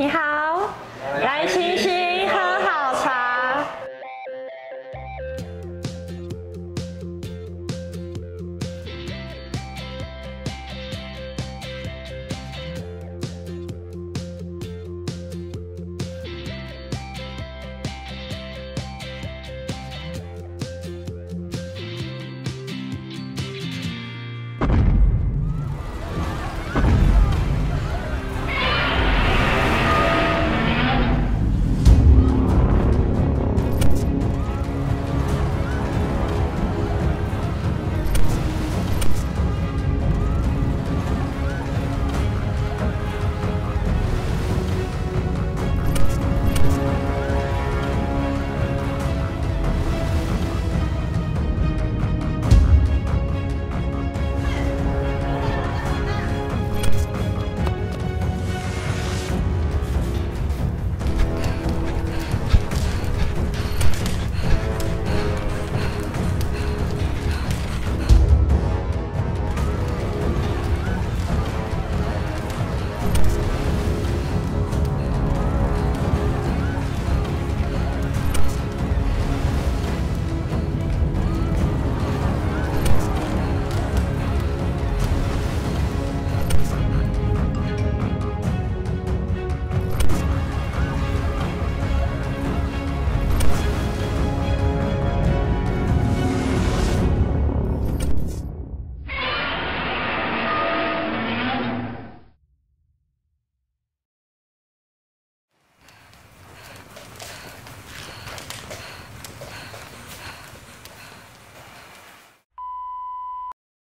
你好，来，星星。